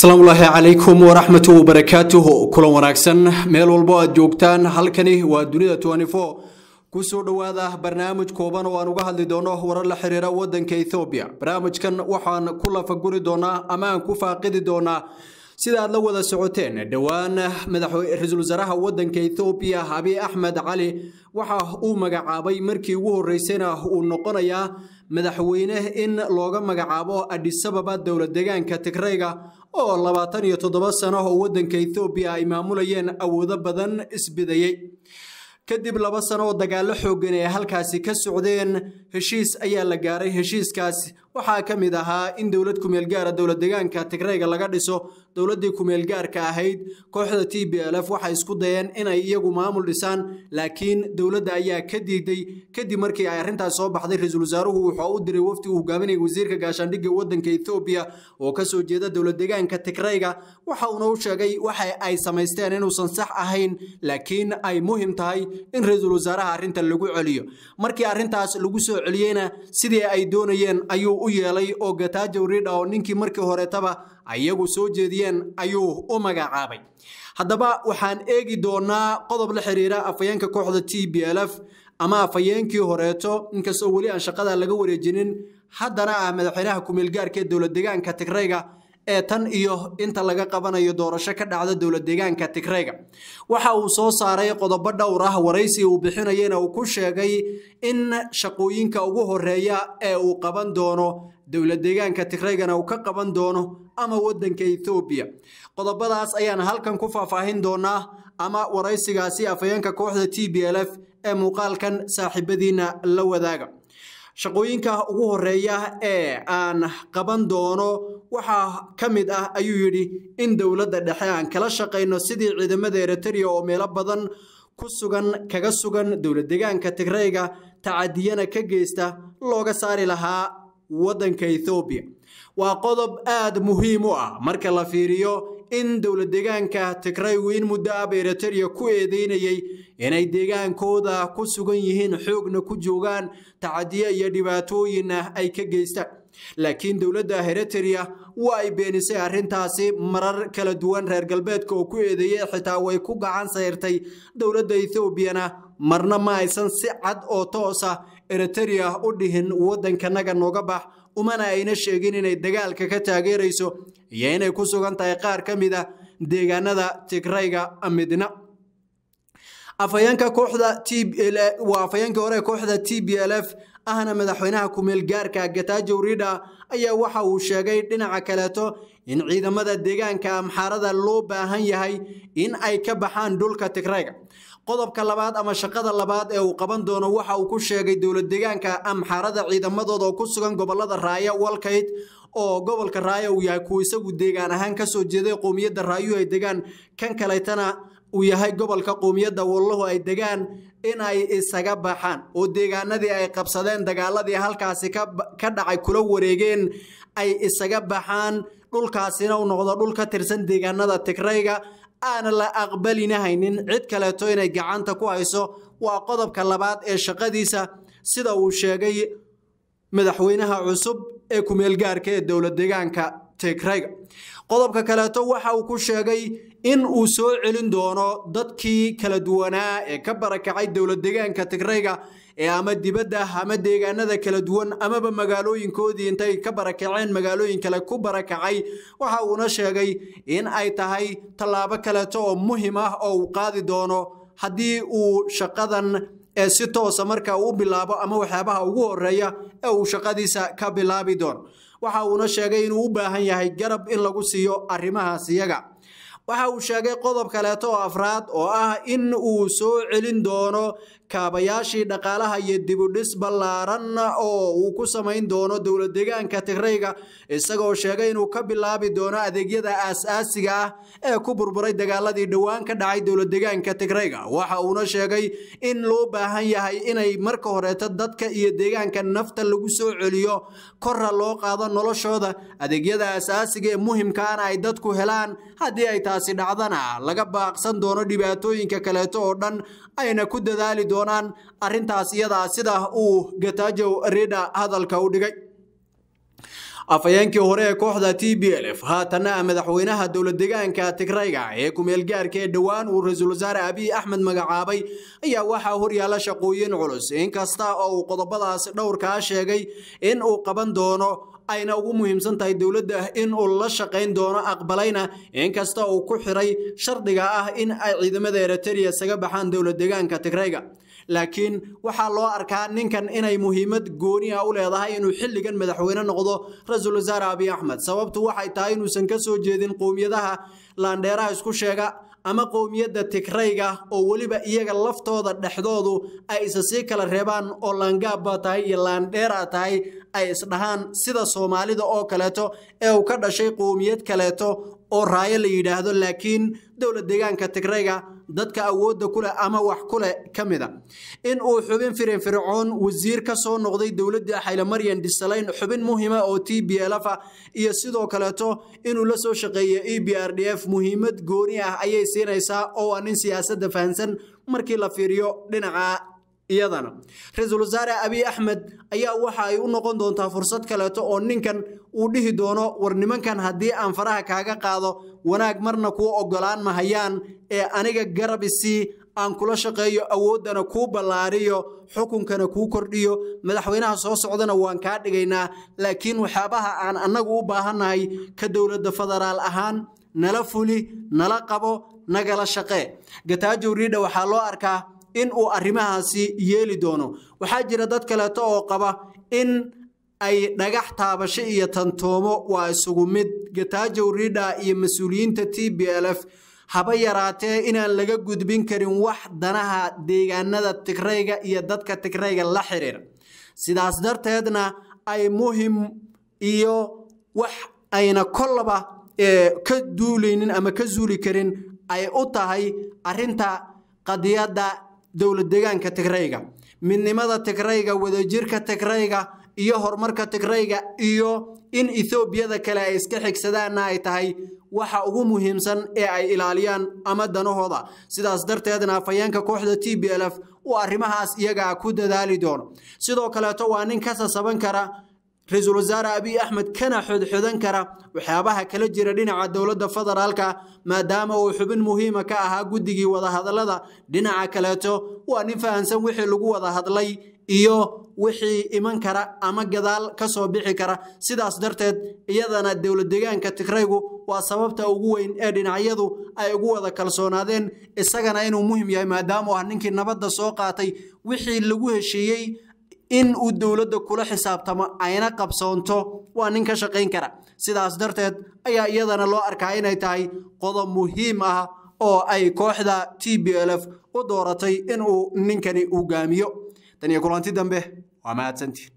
asalaamullaahi calaykum waraxmatu wabarakaatuhu kulan wanaagsan meel walbo aad joogtaan halkani waa dunida ku soo dhowaada barnaamij kooban oo aan uga hadli doono warar la xiriira wadanka ethoobiya barnaamijkan waxaan ku lafaguri doonaa ama aan ku faaqidi doonaa. Sida aad la wada socoteen dhowaan ra'iisul wasaaraha wadanka ethoobiya abiy axmed cali waxa uu magacaabay markii ugu horeysayna uu noqonayaa madaxweyne in looga magacaabo adhisababa dowla degaanka tigrayga oo labaatan iyo toddoba sano oo wadanka ethoobiya ay maamulayeen awoodo badan isbidayey kadib laba sano oo dagaalo xoogan ee halkaasi ka socdeen heshiis ayaa la gaaray heshiiskaas waxaa ka mid ahaa in dowlad kumeelgaara dowla degaanka tigrayga laga dhiso dowladdii kumeelgaarka ahayd kooxda t b l f. Waxay isku dayeen inay iyagu maamul dhisaan laakiin dowladda ayaa ka diiday kadib markii ay arrintaas soo baxday ra'iisul wasaaruhu wuxuu u diray wafdi uu hogaaminaya wasiirka gaashaandhigga wadanka ethoobiya oo ka soo jeeda dowla degaanka tigrayga. Waxa uuna u sheegay waxa ay samaysteen inuusan sax ahayn laakiin ay muhiim tahay in ra'iisul wasaaraha arrinta lagu celiyo. Markii arrintaas lagu soo celiyeyna sidii ay doonayeen ayuu u yeelay oo gataajo ridha ninkii markii horetaba ayagu soo jeediyeen ayuu u magacaabay. Haddaba waxaan eegi doonaa qodob la xiriira afayeenka kooxda t b l f ama afayeenkii horeeto inkastoo weli aan shaqada laga wareejinin. Haddana ah madaxweynaha kumeelgaarka ee dowla degaanka tigrayga ee tan iyo inta laga qabanayo doorasho ka dhacda dowla deegaanka tigrayga. Waxa uu soo saaray qodobo dhowr ah waraysi uu bixinayena uu ku sheegay in shaqooyinka ugu horreeya ee uu qaban doono dowla deegaanka tigraygana uu ka qaban doono ama wadanka ethoobiya qodobadaas ayaan halkan ku faahfaahin doonaa ama waraysigaasi afayeenka kooxda t b l f ee muuqaalkan saaxiibadiina la wadaaga shaqooyinka ugu horreeya ee aan qaban doono waxaa ka mid ah ayuu yidhi in dowladda dhexe aan kala shaqayno sidii ciidamada eritrea oo meelo badan ku sugan kaga sugan dowla degaanka tigrayga tacadiyana ka geysta looga saari lahaa wadanka ethoobiya waa qodob aada muhiim u ah marka la fiiriyo in dowla degaanka tigraygu in muddo aba eritrea ku eedeynayay inay deegaankooda ku sugan yihiin xoogna ku joogaan tacadiye iyo dhibaatooyinna ay ka geystaan laakiin dowladda eritrea waa ay beenisay arrintaasi marar kala duwan reer galbeedka oo ku eedeeyey xitaa way ku gacan sayrtay dowladda ethoobiana marna ma aysan si cad oo toosa eritrea u dhihin waddankanaga nooga bax umana ayna sheegin inay dagaalka ka taageerayso iyo inay ku sugan tahay qaar ka mid a deegaanada tigrayga midna. Afayeenka kooxda waa afayeenkii hore kooxda t b l f ahna madaxweynaha kumeel gaarka gataajo ridha ayaa waxa uu sheegay dhinaca kaleeto in ciidamada deegaanka amxaarada loo baahan yahay in ay ka baxaan dhulka tigrayga. Qodobka labaad ama shaqada labaad ee uu qaban doono waxa uu ku sheegay dowla deegaanka amxaarada ciidamadooda oo ku sugan gobollada raaya walkayd oo gobolka raaya uu yahay kuwa isagu deegaan ahaan ka soo jeeday qoomiyadda raayuhu ay degaan kan kaleetana uu yahay gobolka qoomiyadda wallahu ay degaan in ay isaga baxaan oo deegaanadii ay qabsadeen dagaaladii halkaasi ka dhacay kula wareegeen ay isaga baxaan. Dhulkaasina u noqdo dhul ka tirsan deegaanada tigrayga. Aana la aqbalinahaynin cid kaleeto inay gacanta ku hayso waa qodobka labaad ee shaqadiisa. Sida uu sheegay madaxweynaha cusub ee kumeelgaarka ee dowla deegaanka tigrayga qodobka kaleeto waxa uu ku sheegay in uu soo celin doono dadkii kala duwanaa ee ka barakacay dowla deegaanka tigrayga ee ama dibadda ama deegaanada kala duwan amaba magaalooyinkoodii intay ka barakaceen magaalooyin kale ku barakacay. Waxa uuna sheegay in ay tahay tallaabo kaleeto oo muhiim ah oo uu qaadi doono haddii uu shaqadan ee si toosa marka uu bilaabo ama waxyaabaha ugu horreeya ee uu shaqadiisa ka bilaabi doono waxa uuna sheegay inuu u baahan yahay garab in lagu siiyo arrimahaas iyaga waxa uu sheegay qodob kaleeto oo afraad oo ah in uu soo celin doono kaabayaashii dhaqaalaha iyo dibudhis ballaaran oo uu ku samayn doono dowla deegaanka tigrayga isagoo sheegay inuu ka bilaabi doono adeegyada aas-aasiga ah ee ku burburay dagaaladii dhowaan ka dhacay dowla deegaanka tigrayga. Waxa uuna sheegay in loo baahan yahay inay marka horeeto dadka iyo deegaanka nafta lagu soo celiyo korra loo qaado noloshooda adeegyada aas-aasiga ee muhimkaana ay dadku helaan haddii ay taasi dhacdana laga baaqsan doono dhibaatooyinka kaleeto oo dhan ayna ku dadaali doonaan arrintaas iyadaa sida uu gataajow ridha hadalka u dhigay. Afhayeenkii hore ee kooxda t b l f haatanna madaxweynaha dowlad deegaanka tigrayga ee kumeelgaarka ee dhowaan uu ra'iisul wasaare abiy axmed magacaabay ayaa waxaa horyaala shaqooyin culus. Inkasta oo uu qodobadaas dhowrkaa sheegay in uu qaban doono ayna ugu muhiimsan tahay dowladda in uu la shaqayn doono aqbalayna inkasta uu ku xiray shardiga ah in ay ciidamada eritrea isaga baxaan dowlad deegaanka tigrayga. Laakiin waxaa loo arkaa ninkan inay muhiimad gooni ah u leedahay inuu xilligan madaxweyne noqdo ra'iisul wasaare abiy axmed sababtu waxay tahay inuusan ka soo jeedin qowmiyadaha laandheeraha isku sheega ama qowmiyadda tigrayga oo weliba iyaga laftooda dhexdoodu ay isa sii kala reebaan oo laangaabba tahay iyo laandheera tahay ay isdhahaan sida soomaalida oo kaleeto ee uu ka dhashay qowmiyad kaleeto oo raayo la yidhaahdo laakiin dowlad deegaanka tigrayga dadka awoodda kuleh ama wax kuleh ka mida. In uu xubin firinfircoon wasiir ka soo noqday dowladda xaylemaryan disalayn xubin muhima oo t b l f ah iyo sidoo kaleeto inuu la soo shaqeeyo e b r d f muhiimad gooni ah ayay siinaysaa oo waa nin siyaasadda fahansan markii la fiiriyo dhinaca iyadana. Ra'iisul wasaare abiy axmed ayaa waxa ay u noqon doontaa fursad kaleeto oo ninkan uu dhihi doono war nimankan haddii aan faraha kaaga qaado wanaag marna kuu ogolaan mahayaan ee aniga garab isii aan kula shaqeeyo awooddana kuu ballaariyo xukunkana kuu kordhiyo madaxweynaha soo socdana waan kaa dhigaynaa laakiin waxyaabaha aan annagu u baahannahay ka dowladda federaal ahaan nala fuli nala qabo nagala shaqee. Gataajow riidha waxaa loo arkaa in uu arrimahaasi yeeli doono. Waxaa jira dad kaleeto oo qaba in ay dhagax taabasho iyo tantoomo waa isugu mid. Gataajow riidha iyo mas'uuliyiinta t b l f haba yaraatee inaan laga gudbin karin wax danaha deegaanada tigrayga iyo dadka tigrayga la xiriira sidaas darteedna ay muhiim iyo wax ayna kollaba ka duulaynin ama ka zuuli karin ay u tahay arinta qadiyadda dowlad deegaanka tigrayga midnimada tigrayga wadajirka tigrayga iyo horumarka tigrayga iyo in ethoobiada kale ay iska xigsadaanna ay tahay waxa ugu muhiimsan ee ay ilaaliyaan ama danahooda. Sidaas darteedna afhayeenka kooxda t b l f uu arrimahaas iyagaa ku dadaali doono. Sidoo kaleeto waa nin ka sasaban kara ra'iisul wasaare abiy axmed kana xodxodan kara waxyaabaha kala jira dhinaca dowladda federaalka maadaama uu xubin muhiima ka ahaa guddigii wadahadalada dhinaca kaleeto waa nin fahansan wixii lagu wada hadlay iyo wixii iman kara ama gadaal ka soo bixi kara. Sidaas darteed iyadana dowlad deegaanka tigraygu waa sababta ugu weyn ee dhinacyadu ay ugu wada kalsoonaadeen. Isagana inuu muhiim yahay maadaama ah ninkii nabadda soo qaatay wixii lagu heshiiyey in uu dowladda kula xisaabtamo ayna qabsoonto waa nin ka shaqayn kara. Sidaas darteed ayaa iyadana loo arkaa inay tahay qodob muhiim ah oo ay kooxda t b l f u dooratay inuu ninkani hogaamiyo tan iyo kulanti dambe waa mahadsantii